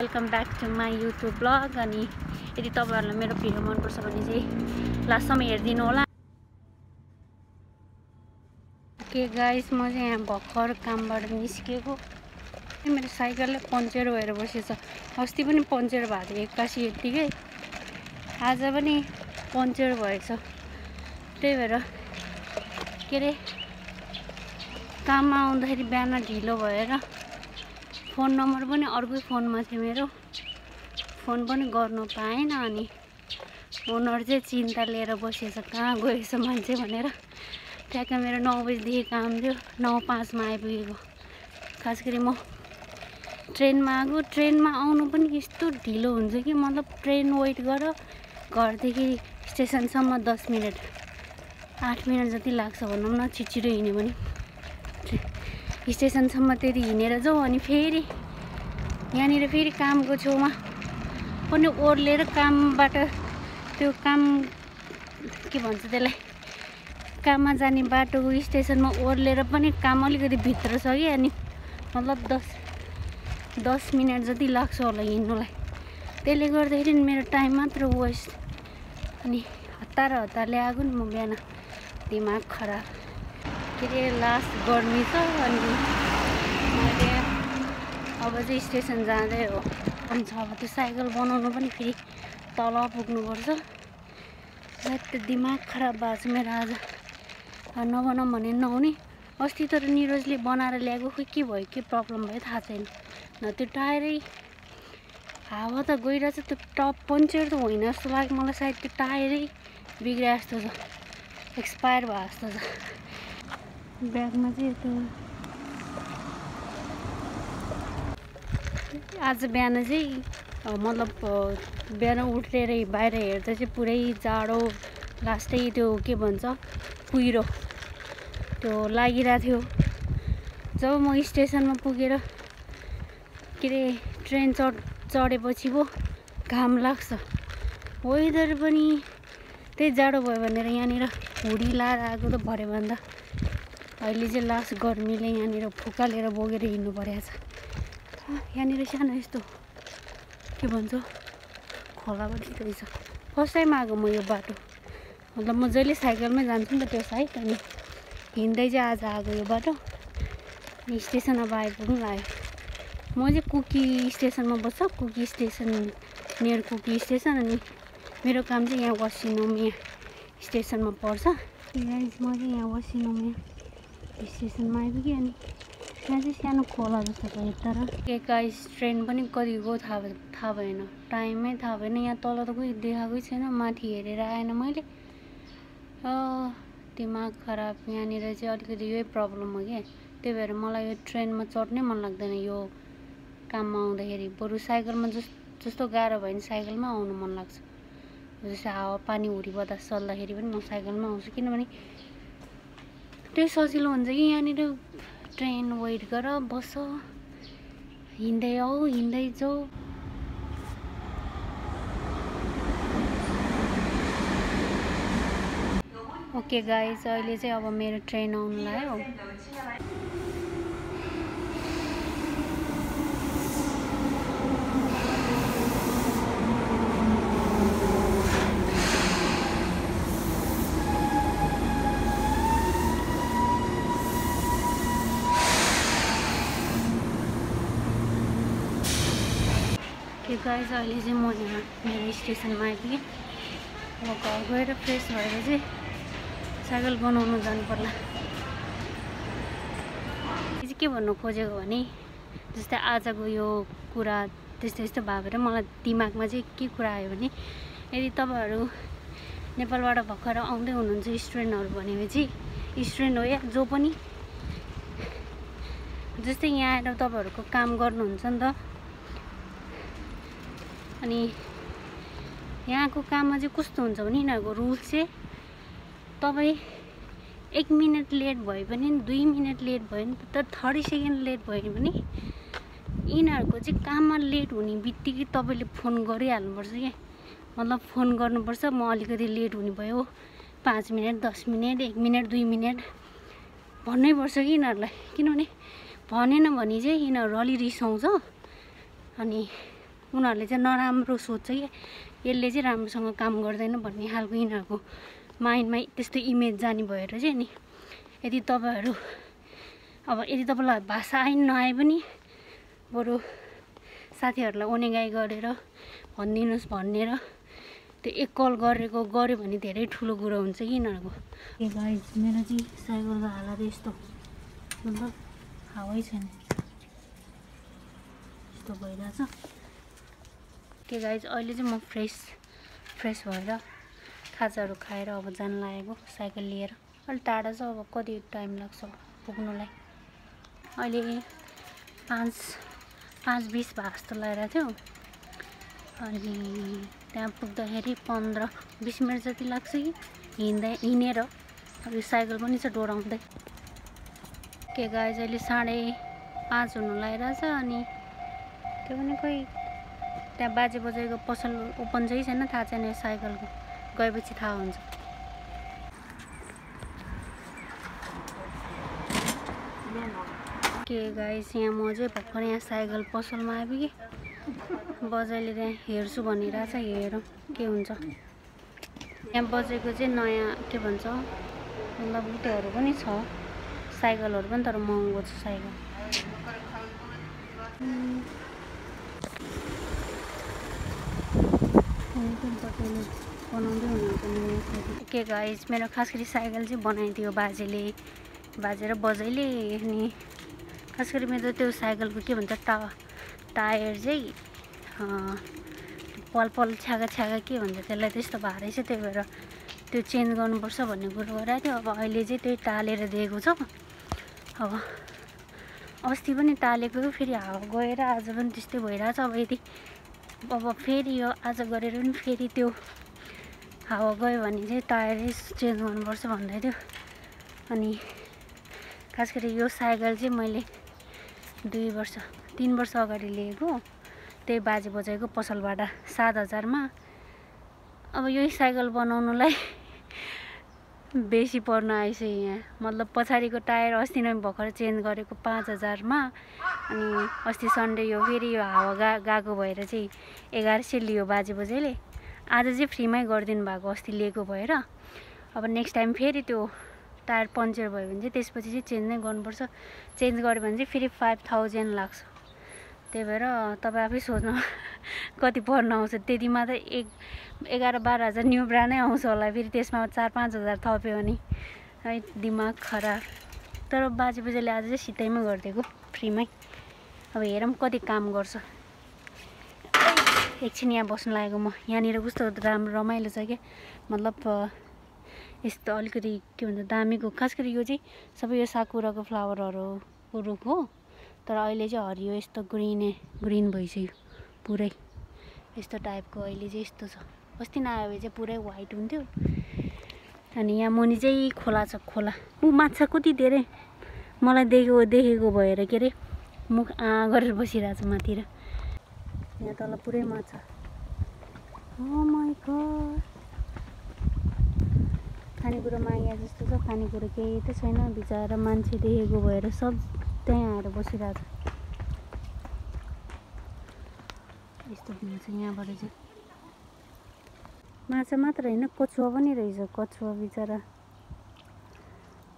Welcome back to my YouTube blog अनि यदि तपाईँहरूलाई मेरो भिडियो मनपर्छ भने चाहिँ लास्टसम्म हेरिदिनु होला के गाइस म चाहिँ यहाँ भर्खर कामबाट निस्केको मेरो साइकलले पङ्चर भएर बसेछ अस्ति पनि पङ्चर भएको थियो एक्कासी यत्तिकै आज पनि पङ्चर भएछ त्यही भएर के अरे काममा आउँदाखेरि बिहान ढिलो भएर फोन नम्बर पनि अर्कै फोनमा थियो मेरो। फोन पनि गर्नु पाएन अनि ओनर चाहिँ चिन्ता लिएर बसेछ कहाँ गएछ मान्छे भनेर। ठ्याक्क मेरो नौ बजीदेखि काम थियो नौ पाँचमा आइपुगेको। खास गरी म ट्रेनमा आएको ट्रेनमा आउनु पनि यस्तो ढिलो हुन्छ कि? मतलब ट्रेन वेट गर घरदेखि स्टेसनसम्म दस मिनट आठ मिनट जति लाग्छ भनौँ न छिटो हिँड्यो भने। स्टेसनसम्म त्यति हिँडेर जाउँ अनि फेरि यहाँनिर फेरि कामको छेउमा पनि ओर्लेर कामबाट त्यो काम के भन्छ त्यसलाई काममा जाने बाटोको स्टेसनमा ओर्लेर पनि काम अलिकति भित्र छ कि अनि मतलब दस दस मिनट जति लाग्छ होला हिँड्नुलाई। त्यसले गर्दाखेरि मेरो टाइम मात्र वेस्ट। अनि हतार हतार ल्याएको नि म बिहान दिमाग खराब। के अरे लास्ट गर्मी छ अनि मैले अब चाहिँ स्टेसन जाँदै हो। अनि छ अब त्यो साइकल बनाउनु पनि फेरि तल पुग्नुपर्छ। त्यो दिमाग खराब भएको छ मेरो आज। नबनाऊँ भने नहुने। अस्ति तर निरजले बनाएर ल्याएको खोइ के भयो के प्रब्लम भयो थाहा छैन। न त्यो टायरै हावा त गइरहेछ त्यो टप पङ्चर त होइन जस्तो लाग्यो मलाई सायद त्यो टायरै बिग्रे जस्तो छ। एक्सपायर भयो जस्तो छ। ब्यागमा चाहिँ त्यो आज बिहान चाहिँ मतलब बिहान उठेर बाहिर हेर्दा चाहिँ पुरै जाडो लास्टै त्यो के भन्छ कुहिरो त्यो लागिरहेको थियो। जब म स्टेसनमा पुगेर के अरे ट्रेन चढ चढेपछि पो घाम लाग्छ। वेदर पनि त्यही जाडो भयो भनेर यहाँनिर हुडी लाएर आएको त भरे भन्दा। अहिले चाहिँ लास्ट गर्मीले यहाँनिर फुकालेर बोकेर हिँड्नु परेको छ। यहाँनिर सानो यस्तो के भन्छ? खोला पनि रहेछ फर्स्ट टाइम आएको म यो बाटो। मतलब म जहिले साइकलमै जान्छु नि त त्यो साइड अनि हिँड्दै चाहिँ आज आएको यो बाटो। अनि स्टेसन अब आइपुग्नु लाग्यो। म चाहिँ कुकी स्टेसनमा बस्छ Kuki station near Kuki station अनि मेरो काम चाहिँ यहाँ वसिनोमिया स्टेसनमा पर्छ। म चाहिँ यहाँ वसिनोमिया स्टेसनमा आइपुगेँ अनि त्यहाँ चाहिँ सानो खोला जस्तो छ तर एक्काइस ट्रेन पनि कति गयो थाहा थाहा भएन टाइमै थाहा भएन यहाँ तल त कोही देखाएकै छैन माथि हेरेर आएन मैले दिमाग खराब यहाँनिर चाहिँ अलिकति यही प्रब्लम हो क्या त्यही भएर मलाई यो ट्रेनमा चढ्नै मन लाग्दैन यो काममा आउँदाखेरि बरु साइकलमा जस जस्तो गाह्रो भयो भने साइकलमा आउनु मन लाग्छ जस्तै हावा पानी हुरी बतास चल्दाखेरि पनि म साइकलमा आउँछु किनभने त्यही सजिलो हुन्छ कि यहाँनिर। ट्रेन वेट गर बस। हिँड्दै आऊ हिँड्दै जाऊ। ओके गाइज अहिले चाहिँ अब मेरो ट्रेन आउनु लाग्यो गाइज अहिले चाहिँ म यहाँ मेरो स्टेसनमा आइपुगेँ अब घर गएर फ्रेस भएर चाहिँ साइकल बनाउनु जानु पर्ला चाहिँ के भन्नु खोजेको भने जस्तै आजको यो कुरा त्यस्तो यस्तो भने मलाई दिमागमा चाहिँ के कुरा आयो भने यदि तपाईँहरू नेपालबाट भर्खर आउँदै हुनुहुन्छ स्टुडेन्टहरू भनेपछि स्टुडेन्ट हो या जो पनि जस्तै यहाँ आएर तपाईँहरूको काम गर्नुहुन्छ नि त अनि यहाँको काममा चाहिँ कस्तो हुन्छ भने यिनीहरूको रुल्स चाहिँ तपाईँ एक मिनट लेट भयो भने दुई मिनट लेट भयो भने त थर्टी सेकेन्ड लेट भयो भने यिनीहरूको चाहिँ काममा लेट हुने बित्तिकै तपाईँले फोन गरिहाल्नुपर्छ क्या। मतलब फोन गर्नुपर्छ म अलिकति लेट हुने भयो पाँच मिनट दस मिनट एक मिनट दुई मिनट भन्नै पर्छ कि यिनीहरूलाई। किनभने भनेन भने चाहिँ यिनीहरू अलि रिसाउँछ अनि उनीहरूले चाहिँ नराम्रो सोध्छ कि यसले चाहिँ राम्रोसँग काम गर्दैन भन्ने खालको यिनीहरूको माइन्डमा त्यस्तो इमेज जाने भएर चाहिँ नि यदि तपाईँहरू अब यदि तपाईँलाई भाषा आइ नआए पनि बरु साथीहरूलाई ओनेगाई गरेर भनिदिनुहोस् भनेर त्यो एक कल गरेको गऱ्यो भने धेरै ठुलो कुरो हुन्छ कि यिनीहरूको। ए गाइज मेरो चाहिँ साइकलको हालत यस्तो। मतलब हावै छैन। यस्तो भइरहेछ। के गाइज अहिले चाहिँ म फ्रेस फ्रेस भएर खाजाहरू खाएर अब जान लागेको साइकल लिएर। अलिक टाढा छ अब कति टाइम लाग्छ पुग्नुलाई। अहिले पाँच पाँच बिस भएको जस्तो लगाइरहेको थियो। अनि त्यहाँ पुग्दाखेरि पन्ध्र बिस मिनट जति लाग्छ कि हिँड्दै हिँडेर अब यो साइकल पनि छ डोराउँदै। के चाहिँ अहिले साढे पाँच हुनु लागिरहेछ अनि त्यो पनि खोइ त्यहाँ बाजे बजाएको पसल ओपन चाहिँ छैन थाहा छैन यो साइकलको। गएपछि थाहा हुन्छ। के गाइस यहाँ म चाहिँ भर्खर यहाँ साइकल पसलमा आइपुगेँ बजाइले त्यहाँ हेर्छु भनिरहेछ हेरौँ के हुन्छ। यहाँ बजेको चाहिँ नयाँ के भन्छ मतलब त्योहरू पनि छ। साइकलहरू पनि तर महँगो छ साइकल बनाउँदै हुनुहुन्छ के गाइस मेरो खास गरी साइकल चाहिँ बनाइदियो बाजेले। बाजे र बजैले अनि खास गरी मेरो त्यो साइकलको के भन्छ टा टायर चाहिँ पल पल छ्यागा छ्यागा के भन्छ त्यसलाई त्यस्तो भएको रहेछ त्यही भएर त्यो चेन्ज गर्नुपर्छ भन्ने कुरो गराएको थियो। अब अहिले चाहिँ त्यही टालेर दिएको छ। अब अस्ति पनि टालेको फेरि हावा गएर आज पनि त्यस्तै भइरहेछ अब यदि अब फेरि यो आज गरेर पनि फेरि त्यो हावा गयो भने चाहिँ टायरै चेन्ज गर्नुपर्छ भन्दै थियो अनि खास गरी यो साइकल चाहिँ मैले दुई वर्ष तिन वर्ष अगाडि लिएको। त्यही बाजे बजाएको पसलबाट सात हजारमा। अब यही साइकल बनाउनुलाई बेसी पर्न आएछ यहाँ। मतलब पछाडिको टायर अस्ति नै भर्खर चेन्ज गरेको पाँच हजारमा। अनि अस्ति सन्डे यो फेरि यो हावा गा गएको भएर चाहिँ एघार सय लियो बाजे बजेले आज चाहिँ फ्रीमै गरिदिनु भएको अस्ति लिएको भएर। अब नेक्स्ट टाइम फेरि त्यो टायर पङ्चर भयो भने चाहिँ त्यसपछि चाहिँ चेन्ज नै गर्नुपर्छ। चेन्ज गऱ्यो भने चाहिँ फेरि फाइभ थाउजन्ड लाग्छ। त्यही भएर तपाईँ आफै सोच्नु कति पर्न आउँछ? त्यतिमा त एक एघार बाह्र हजार न्यु ब्रान्डै आउँछ होला। फेरि त्यसमा चार पाँच हजार थप्यो भने। है दिमाग खराब। तर बाजे बोजूले आज चाहिँ सितैमा गरिदिएको फ्रीमै। अब हेरौँ कति काम गर्छ। एकछिन यहाँ बस्नु लागेको म। यहाँनिर कस्तो राम्रो रमाइलो छ क्या। मतलब यस्तो अलिकति के भन्छ दामीको खास गरी यो चाहिँ सबै यो साकुराको फ्लावरहरूको रुख हो। तर अहिले चाहिँ हरियो यस्तो ग्रिने ग्रिन भइसक्यो पुरै। यस्तो टाइपको अहिले चाहिँ यस्तो छ। अस्ति नआयो भने चाहिँ पुरै वाइट हुन्थ्यो। अनि यहाँ मुनि चाहिँ खोला छ खोला। ऊ माछा कति धेरै? मलाई देखेको देखेको भएर के अरे मुख आ गरेर बसिरहेको छ माथि र यहाँ तल पुरै माछा। खानेकुरो मागे जस्तो छ। खानेकुरो केही त छैन। बिचरा मान्छे देखेको भएर सब त्यहीँ आएर बसिरहेको छ यस्तो हुन्छ यहाँबाट चाहिँ माछा मात्र होइन कछुवा पनि रहेछ कछुवा बिचरा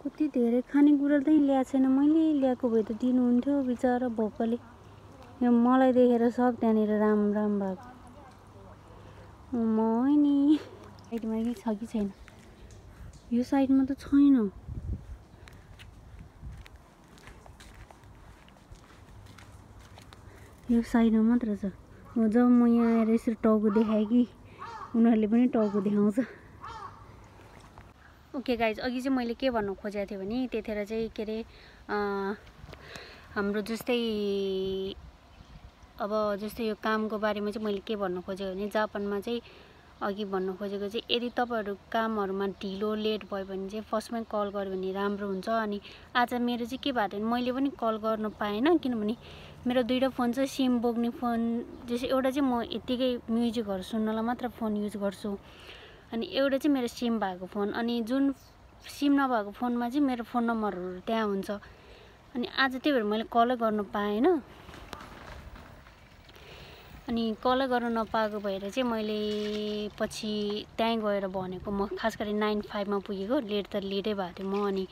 कति धेरै खानेकुरा चाहिँ ल्याएको छैन मैले ल्याएको भए त दिनुहुन्थ्यो बिचरा भोकले यो मलाई देखेर सब त्यहाँनिर राम राम भएको म नि साइडमा कि छ कि छैन यो साइडमा त छैन यो साइडमा मात्र छ। जब म यहाँ आएर यसरी टाउको देखाएँ कि उनीहरूले पनि टाउको देखाउँछ। ओके गाइज अघि चाहिँ मैले के भन्नु खोजेको थिएँ भने त्यतिखेर चाहिँ के अरे हाम्रो जस्तै अब जस्तै यो कामको बारेमा चाहिँ मैले के भन्नु खोजेको भने जापानमा चाहिँ अघि भन्नु खोजेको चाहिँ यदि तपाईँहरू कामहरूमा ढिलो लेट भयो भने चाहिँ फर्स्टमै कल गऱ्यो भने राम्रो हुन्छ। अनि आज मेरो चाहिँ के भएको थियो भने मैले पनि कल गर्नु पाएन किनभने मेरो दुइटा फोन छ सिम बोक्ने फोन जस्तै एउटा चाहिँ म यत्तिकै म्युजिकहरू सुन्नलाई मात्र फोन युज गर्छु। अनि एउटा चाहिँ मेरो सिम भएको फोन अनि जुन सिम नभएको फोनमा चाहिँ मेरो फोन नम्बरहरू त्यहाँ हुन्छ। अनि आज त्यही भएर मैले कलै गर्नु पाएन। अनि कलै गर्नु नपाएको भएर चाहिँ मैले पछि त्यहीँ गएर भनेको म खास गरी नाइन फाइभमा पुगेको लेट त लेटै भएको थियो म। अनि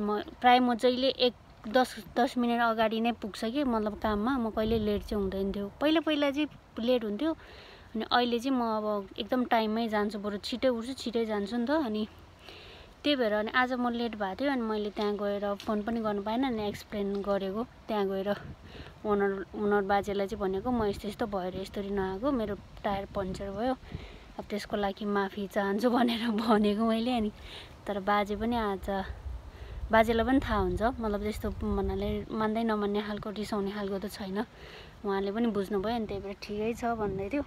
म प्रायः म जहिले एक दस दस मिनट अगाडि नै पुग्छ कि मतलब काममा। म कहिले लेट चाहिँ हुँदैन थियो पहिला पहिला चाहिँ लेट हुन्थ्यो। अनि अहिले चाहिँ म अब एकदम टाइममै जान्छु। बरु छिटै उठ्छु छिटै जान्छु नि त। अनि त्यही भएर अनि आज म लेट भएको थियो अनि मैले त्यहाँ गएर फोन पनि गर्नु पाएन अनि एक्सप्लेन गरेको। त्यहाँ गएर ओनर ओनर बाजेलाई चाहिँ भनेको म यस्तो यस्तो भएर यसरी नआएको मेरो टायर पङ्चर भयो। अब त्यसको लागि माफी चाहन्छु भनेर भनेको मैले अनि। तर बाजे पनि आज बाजेलाई पनि थाहा हुन्छ। मतलब त्यस्तो भन्नाले मान्दै नमान्ने खालको रिसाउने खालको त छैन। उहाँले पनि बुझ्नुभयो अनि त्यही भएर ठिकै छ भन्दै थियो।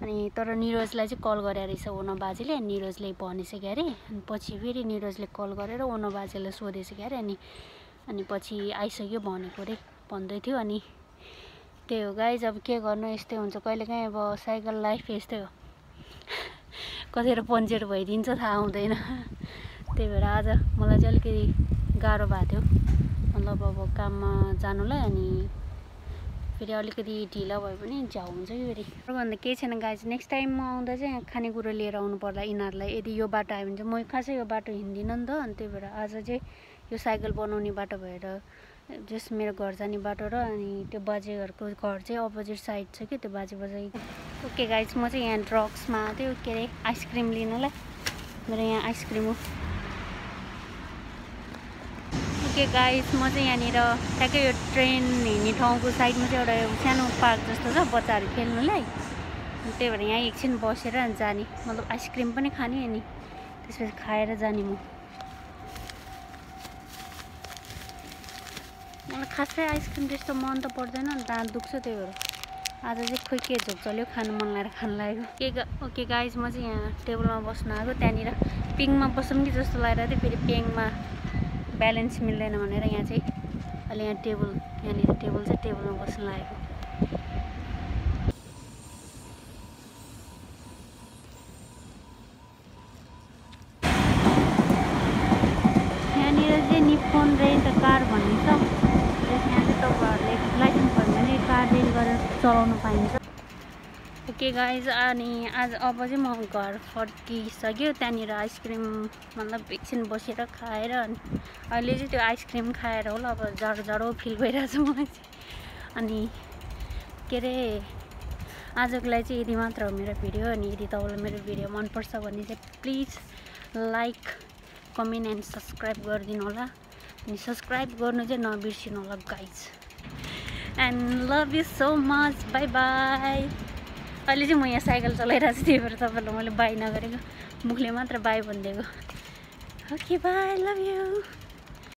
अनि तर निरजलाई चाहिँ कल गरे रहेछ ओनो बाजेले। अनि निरजले भनिसक्यो अरे। अनि पछि फेरि निरजले कल गरेर ओनो बाजेलाई सोधेछ अरे। अनि अनि पछि आइसक्यो भनेको अरे। भन्दै थियो अनि त्यही हो गाइज अब के गर्नु यस्तै हुन्छ। कहिलेकाहीँ अब साइकल लाइफ यस्तै हो। कतिवटा पन्चर भइदिन्छ थाहा हुँदैन। त्यही भएर आज मलाई चाहिँ अलिकति गाह्रो भएको थियो। मतलब अब काममा जानुलाई अनि फेरि अलिकति ढिला भयो भने झ्याउ हुन्छ कि फेरि। भन्दा केही छैन गाई चाहिँ नेक्स्ट टाइम म आउँदा चाहिँ खानेकुरो लिएर आउनु पर्ला यिनीहरूलाई। यदि यो बाटो आयो भने चाहिँ म खासै यो बाटो हिँड्दिनँ नि त। अनि त्यही भएर आज चाहिँ यो साइकल बनाउने बाटो भएर जस मेरो घर जाने बाटो र अनि त्यो बाजेहरूको घर चाहिँ अपोजिट साइड छ कि त्यो बाजे बाजे ओके गाइज म चाहिँ यहाँ ड्रग्समा थियो के अरे आइसक्रिम लिनलाई। मेरो यहाँ आइसक्रिम हो। ओके गाइस म चाहिँ यहाँनिर ट्याक्कै यो ट्रेन हिँड्ने ठाउँको साइडमा चाहिँ एउटा सानो पार्क जस्तो छ बच्चाहरू खेल्नुलाई। त्यही भएर यहाँ एकछिन बसेर जाने। मतलब आइसक्रिम पनि खाने अनि त्यसपछि खाएर जाने म। मलाई खासै आइसक्रिम त्यस्तो मन त पर्दैन दाँत दुख्छ त्यही भएर। आज चाहिँ खोइ के झोक चल्यो खानु मन लागेर खानु लागेको। के ओके गाइस म चाहिँ यहाँ टेबलमा बस्नु आएको त्यहाँनिर पिङमा बसौँ कि जस्तो लागेर थियो फेरि पिङमा ब्यालेन्स मिल्दैन भनेर यहाँ चाहिँ अहिले यहाँ टेबल यहाँनिर टेबल चाहिँ टेबलमा बस्नु लागेको। यहाँनिर चाहिँ निपोन रेन्ट कार भन्ने छ यहाँ चाहिँ तपाईँहरूले लाइसेन्स भयो भने कार रेन्ट गरेर चलाउनु पाइन्छ। ओके गाइज अनि आज अब चाहिँ म घर फर्किसक्यो। त्यहाँनिर आइसक्रिम मतलब एकछिन बसेर खाएर अनि अहिले चाहिँ त्यो आइसक्रिम खाएर होला अब जाडो फिल भइरहेछ मलाई चाहिँ। अनि के अरे आजको लागि चाहिँ यदि मात्र हो मेरो भिडियो अनि यदि तपाईँलाई मेरो भिडियो मनपर्छ भने चाहिँ please like comment and subscribe गरिदिनु होला। अनि सब्सक्राइब गर्नु चाहिँ नबिर्सिनु होला guys and love you so much bye bye अहिले चाहिँ म यहाँ साइकल चलाइरहेको छु त्यही भएर तपाईँहरूलाई मैले बाई नगरेको। मुखले मात्र बाई भनिदिएको। Okay by love you